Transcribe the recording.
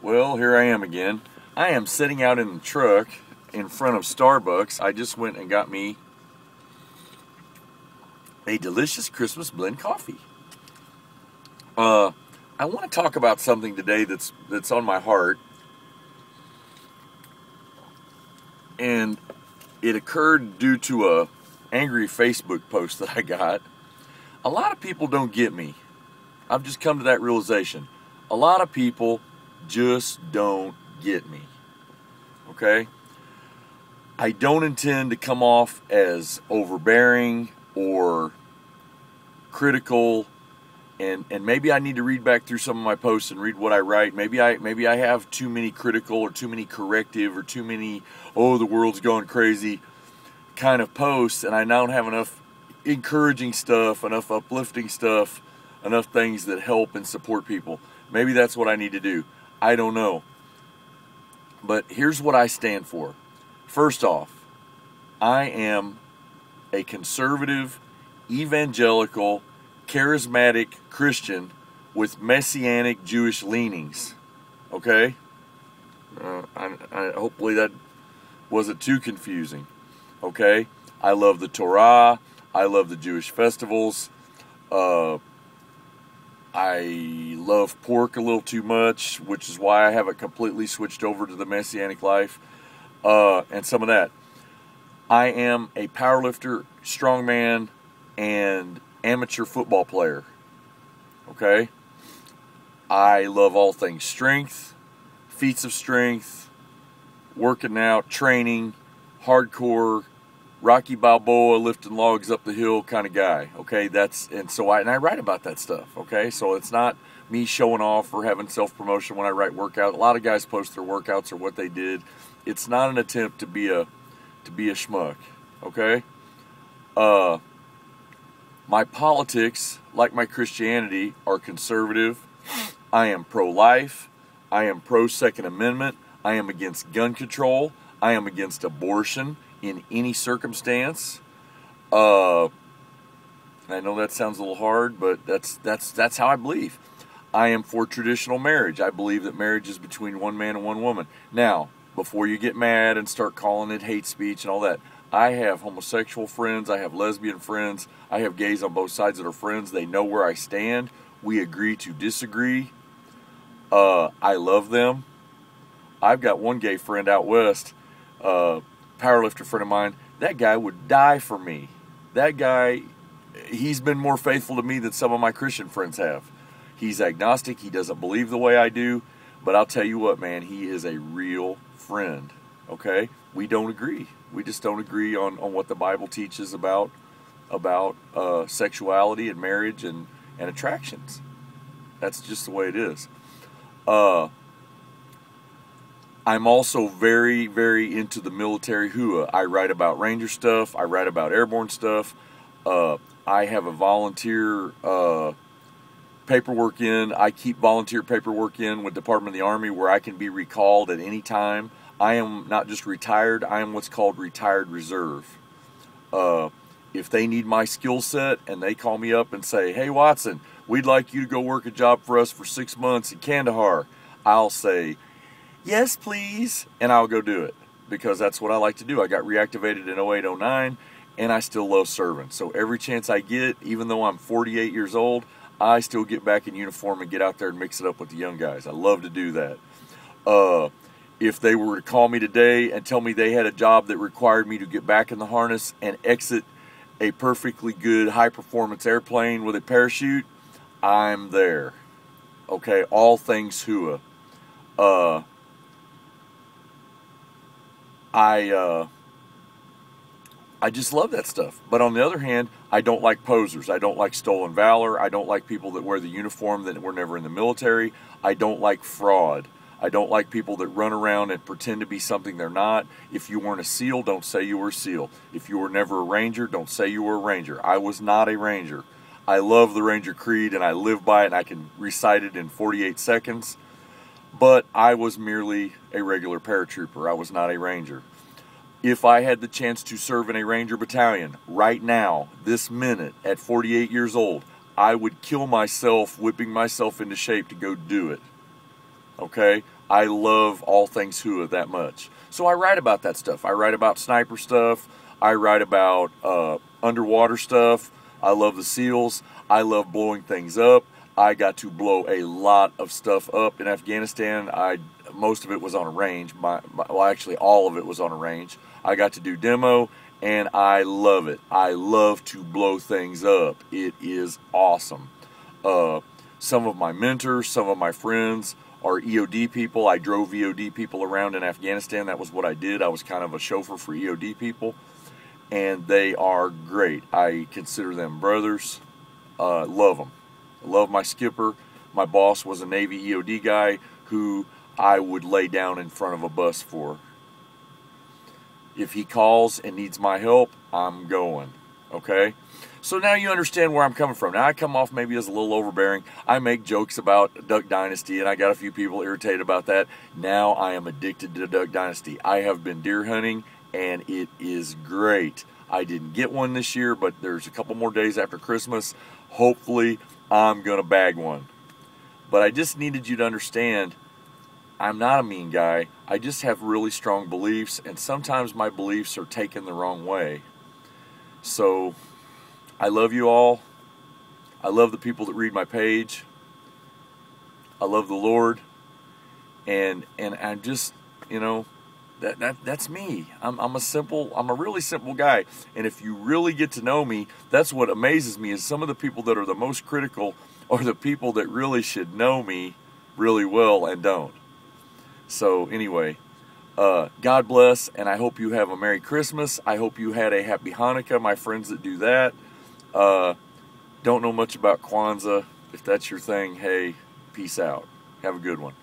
Well, here I am again. I am sitting out in the truck in front of Starbucks. I just went and got me a delicious Christmas blend coffee. Uh, I want to talk about something today that's that's on my heart, and it occurred due to a angry Facebook post that I got. A lot of people don't get me. I've just come to that realization. A lot of people just don't get me. Okay? I don't intend to come off as overbearing or critical and and maybe I need to read back through some of my posts and read what I write. Maybe I maybe I have too many critical or too many corrective or too many oh the world's going crazy kind of posts and I don't have enough encouraging stuff, enough uplifting stuff, enough things that help and support people. Maybe that's what I need to do. I don't know. But here's what I stand for. First off, I am a conservative, evangelical, charismatic Christian with messianic Jewish leanings. Okay? Uh, I, I, hopefully that wasn't too confusing. Okay? I love the Torah. I love the Jewish festivals. Uh, I love pork a little too much, which is why I haven't completely switched over to the Messianic life uh, and some of that. I am a powerlifter, strongman, and amateur football player. Okay? I love all things strength, feats of strength, working out, training, hardcore, Rocky Balboa lifting logs up the hill kind of guy. Okay, that's and so I and I write about that stuff. Okay, so it's not me showing off or having self promotion when I write workout. A lot of guys post their workouts or what they did. It's not an attempt to be a to be a schmuck. Okay, uh, my politics, like my Christianity, are conservative. I am pro life. I am pro Second Amendment. I am against gun control. I am against abortion in any circumstance. Uh, I know that sounds a little hard, but that's that's that's how I believe. I am for traditional marriage. I believe that marriage is between one man and one woman. Now, before you get mad and start calling it hate speech and all that, I have homosexual friends, I have lesbian friends, I have gays on both sides that are friends. They know where I stand. We agree to disagree. Uh, I love them. I've got one gay friend out west. Uh, powerlifter friend of mine, that guy would die for me. That guy, he's been more faithful to me than some of my Christian friends have. He's agnostic, he doesn't believe the way I do, but I'll tell you what, man, he is a real friend. Okay? We don't agree. We just don't agree on, on what the Bible teaches about about uh, sexuality and marriage and, and attractions. That's just the way it is. Uh, I'm also very, very into the military hua. I write about Ranger stuff. I write about airborne stuff. Uh, I have a volunteer uh, paperwork in. I keep volunteer paperwork in with Department of the Army where I can be recalled at any time. I am not just retired. I am what's called retired reserve. Uh, if they need my skill set and they call me up and say, "Hey Watson, we'd like you to go work a job for us for six months in Kandahar," I'll say yes, please, and I'll go do it because that's what I like to do. I got reactivated in 08, 09, and I still love serving. So every chance I get, even though I'm 48 years old, I still get back in uniform and get out there and mix it up with the young guys. I love to do that. Uh, if they were to call me today and tell me they had a job that required me to get back in the harness and exit a perfectly good high performance airplane with a parachute, I'm there. Okay, all things HUA. Uh, I uh, I just love that stuff. But on the other hand, I don't like posers. I don't like stolen valor. I don't like people that wear the uniform that were never in the military. I don't like fraud. I don't like people that run around and pretend to be something they're not. If you weren't a SEAL, don't say you were a SEAL. If you were never a Ranger, don't say you were a Ranger. I was not a Ranger. I love the Ranger Creed and I live by it and I can recite it in 48 seconds but I was merely a regular paratrooper. I was not a ranger. If I had the chance to serve in a ranger battalion right now, this minute, at 48 years old, I would kill myself whipping myself into shape to go do it. Okay, I love all things Hua that much, so I write about that stuff. I write about sniper stuff. I write about uh, underwater stuff. I love the SEALs. I love blowing things up. I got to blow a lot of stuff up in Afghanistan. I most of it was on a range. My, my, well, actually, all of it was on a range. I got to do demo, and I love it. I love to blow things up. It is awesome. Uh, some of my mentors, some of my friends are EOD people. I drove EOD people around in Afghanistan. That was what I did. I was kind of a chauffeur for EOD people, and they are great. I consider them brothers. Uh, love them. Love my skipper. My boss was a Navy EOD guy who I would lay down in front of a bus for. If he calls and needs my help, I'm going. Okay? So now you understand where I'm coming from. Now I come off maybe as a little overbearing. I make jokes about Duck Dynasty, and I got a few people irritated about that. Now I am addicted to Duck Dynasty. I have been deer hunting, and it is great. I didn't get one this year, but there's a couple more days after Christmas. Hopefully, I'm going to bag one. But I just needed you to understand I'm not a mean guy. I just have really strong beliefs, and sometimes my beliefs are taken the wrong way. So, I love you all. I love the people that read my page. I love the Lord. And and I'm just, you know, that, that that's me. I'm, I'm a simple, I'm a really simple guy. And if you really get to know me, that's what amazes me is some of the people that are the most critical are the people that really should know me really well and don't. So anyway, uh, God bless, and I hope you have a Merry Christmas. I hope you had a Happy Hanukkah, my friends that do that. Uh, don't know much about Kwanzaa. If that's your thing, hey, peace out. Have a good one.